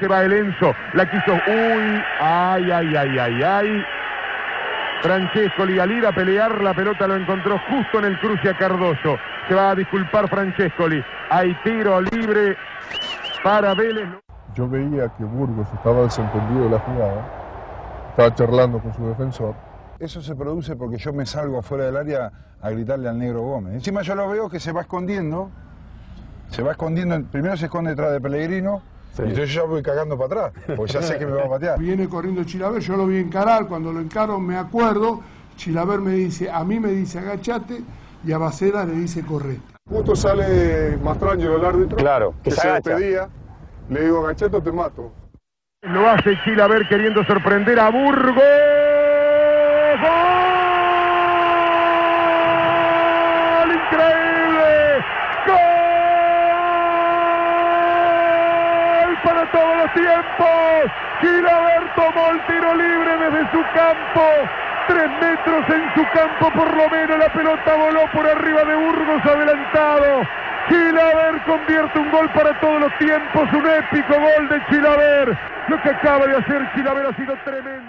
Se va el Enzo. La quiso. Uy. Ay, ay, ay, ay, ay. Francesco Ligalira a pelear, la pelota lo encontró justo en el cruce a Cardoso. Se va a disculpar Francescoli. Hay tiro libre para Vélez. Yo veía que Burgos estaba desentendido de la jugada, estaba charlando con su defensor. Eso se produce porque yo me salgo afuera del área a gritarle al negro Gómez. Encima yo lo veo que se va escondiendo, se va escondiendo, primero se esconde detrás de Pellegrino, y entonces yo ya voy cagando para atrás, porque ya sé que me va a patear. Viene corriendo Chilaver, yo lo vi encarar, cuando lo encaro me acuerdo, Chilaver me dice, a mí me dice agachate y a Baceda le dice correcta. Justo sale Mastrangelo el árbitro, Claro, que que se se agacha. despedía. Le digo, agachate o te mato. Lo hace Chilaver queriendo sorprender a Burgos. Para todos los tiempos. Chilaver tomó el tiro libre desde su campo. Tres metros en su campo por lo menos. La pelota voló por arriba de Burgos adelantado. Chilaver convierte un gol para todos los tiempos. Un épico gol de Chilaver. Lo que acaba de hacer Chilaver ha sido tremendo.